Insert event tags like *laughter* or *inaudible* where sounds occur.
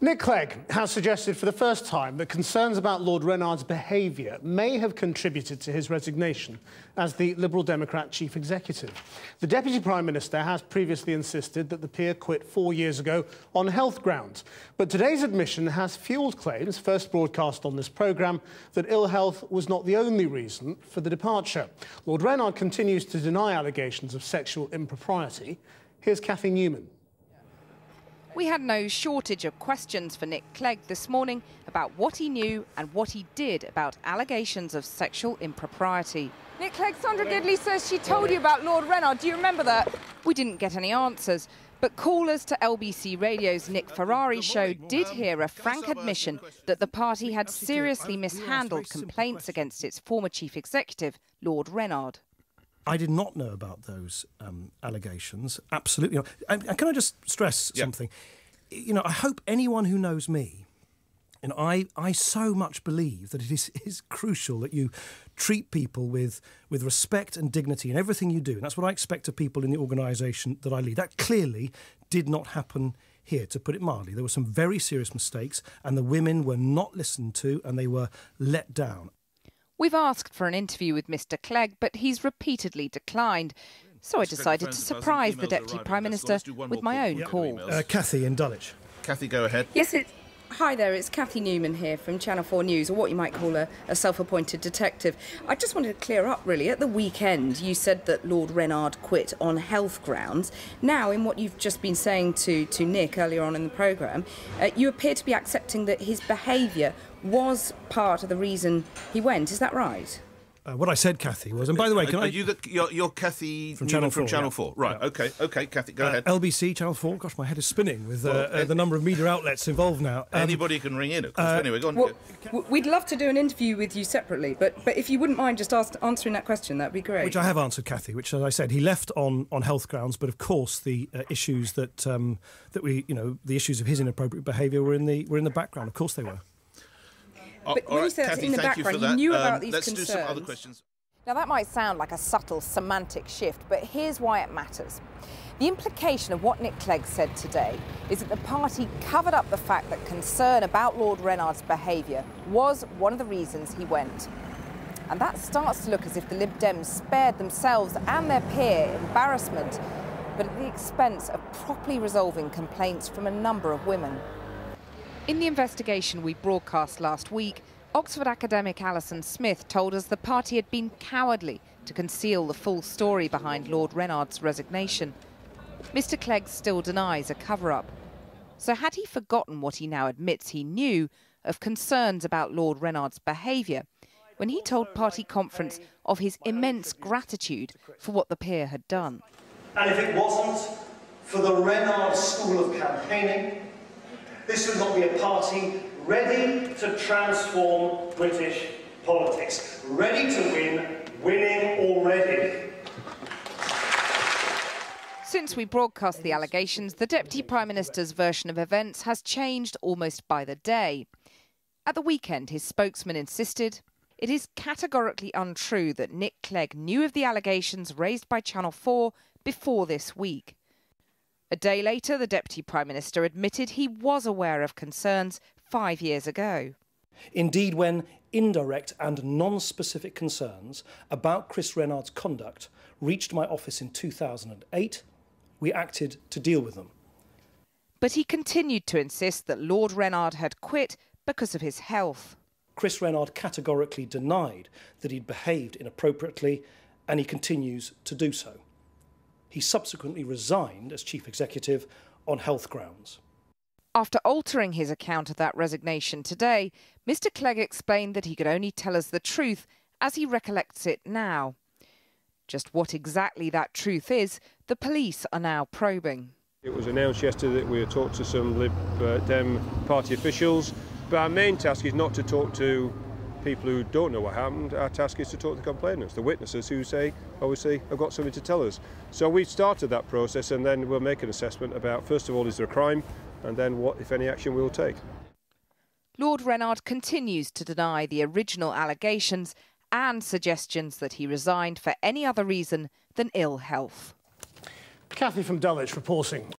Nick Clegg has suggested for the first time that concerns about Lord Rennard's behaviour may have contributed to his resignation as the Liberal Democrat chief executive. The Deputy Prime Minister has previously insisted that the peer quit four years ago on health grounds. But today's admission has fuelled claims, first broadcast on this programme, that ill health was not the only reason for the departure. Lord Rennard continues to deny allegations of sexual impropriety. Here's Cathy Newman. We had no shortage of questions for Nick Clegg this morning about what he knew and what he did about allegations of sexual impropriety. Nick Clegg, Sandra Gidley says she told you about Lord Rennard. Do you remember that? We didn't get any answers, but callers to LBC Radio's Nick Ferrari show did hear a frank admission that the party had seriously mishandled complaints against its former chief executive, Lord Rennard. I did not know about those um, allegations. Absolutely. And, and, can I just stress yep. something? You know, I hope anyone who knows me, and I, I so much believe that it is, *laughs* is crucial that you treat people with, with respect and dignity in everything you do. And that's what I expect of people in the organisation that I lead. That clearly did not happen here, to put it mildly. There were some very serious mistakes, and the women were not listened to and they were let down. We've asked for an interview with Mr Clegg, but he's repeatedly declined. So I decided to surprise the Deputy Prime Minister with my own call. Uh, Cathy in Dulwich. Cathy, go ahead. Yes, it, Hi there, it's Cathy Newman here from Channel 4 News, or what you might call a, a self appointed detective. I just wanted to clear up really. At the weekend, you said that Lord Rennard quit on health grounds. Now, in what you've just been saying to, to Nick earlier on in the programme, uh, you appear to be accepting that his behaviour was part of the reason he went. Is that right? Uh, what I said, Cathy, was, and by the way, can are, I? Are you the, you're, you're Cathy from Channel from 4, Channel yeah. 4, right? Yeah. Okay, okay, Cathy, go uh, ahead. LBC, Channel 4. Gosh, my head is spinning with uh, well, uh, the number of media outlets involved now. Um, anybody can ring in, of course. Uh, anyway, go on. Well, we'd love to do an interview with you separately, but but if you wouldn't mind just ask, answering that question, that'd be great. Which I have answered, Cathy. Which, as I said, he left on, on health grounds, but of course the uh, issues that um, that we, you know, the issues of his inappropriate behaviour were in the were in the background. Of course, they were. But when right, you say that's Cathy, in the background, you, you, knew um, about these let's concerns. Let's do some other questions. Now, that might sound like a subtle semantic shift, but here's why it matters. The implication of what Nick Clegg said today is that the party covered up the fact that concern about Lord Rennard's behaviour was one of the reasons he went. And that starts to look as if the Lib Dems spared themselves and their peer embarrassment, but at the expense of properly resolving complaints from a number of women. In the investigation we broadcast last week, Oxford academic Alison Smith told us the party had been cowardly to conceal the full story behind Lord Rennard's resignation. Mr Clegg still denies a cover-up. So had he forgotten what he now admits he knew of concerns about Lord Rennard's behaviour when he told party conference of his immense gratitude for what the peer had done? And if it wasn't for the Rennard School of Campaigning, this would not be a party ready to transform British politics, ready to win, winning already. Since we broadcast the allegations, the Deputy Prime Minister's version of events has changed almost by the day. At the weekend, his spokesman insisted it is categorically untrue that Nick Clegg knew of the allegations raised by Channel 4 before this week. A day later, the Deputy Prime Minister admitted he was aware of concerns five years ago. Indeed, when indirect and non specific concerns about Chris Rennard's conduct reached my office in 2008, we acted to deal with them. But he continued to insist that Lord Rennard had quit because of his health. Chris Rennard categorically denied that he'd behaved inappropriately, and he continues to do so. He subsequently resigned as chief executive on health grounds. After altering his account of that resignation today, Mr Clegg explained that he could only tell us the truth as he recollects it now. Just what exactly that truth is, the police are now probing. It was announced yesterday that we had talked to some Lib uh, Dem party officials, but our main task is not to talk to people who don't know what happened. Our task is to talk to the complainants, the witnesses who say, obviously, have got something to tell us. So we started that process and then we'll make an assessment about, first of all, is there a crime? and then what, if any, action we will take. Lord Rennard continues to deny the original allegations and suggestions that he resigned for any other reason than ill health. Cathy from Dulwich reporting.